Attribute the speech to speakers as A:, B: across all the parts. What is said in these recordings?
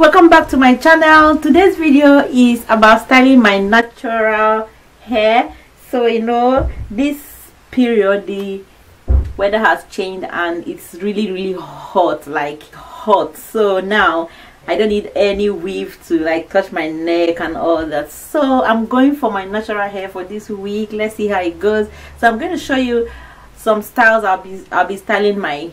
A: welcome back to my channel. Today's video is about styling my natural hair. So you know this period the weather has changed and it's really really hot like hot. So now I don't need any weave to like touch my neck and all that. So I'm going for my natural hair for this week. Let's see how it goes. So I'm going to show you some styles I'll be I'll be styling my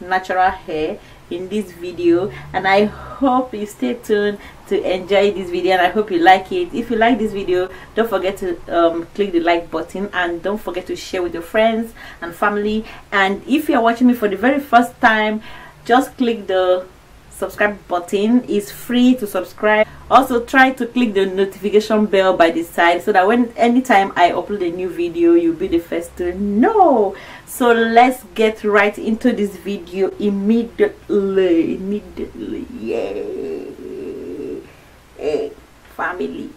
A: natural hair in this video and i hope you stay tuned to enjoy this video and i hope you like it. If you like this video don't forget to um, click the like button and don't forget to share with your friends and family. And if you're watching me for the very first time just click the subscribe button is free to subscribe. Also try to click the notification bell by the side so that when anytime i upload a new video you'll be the first to know. So let's get right into this video immediately immediately. Yay! Hey, family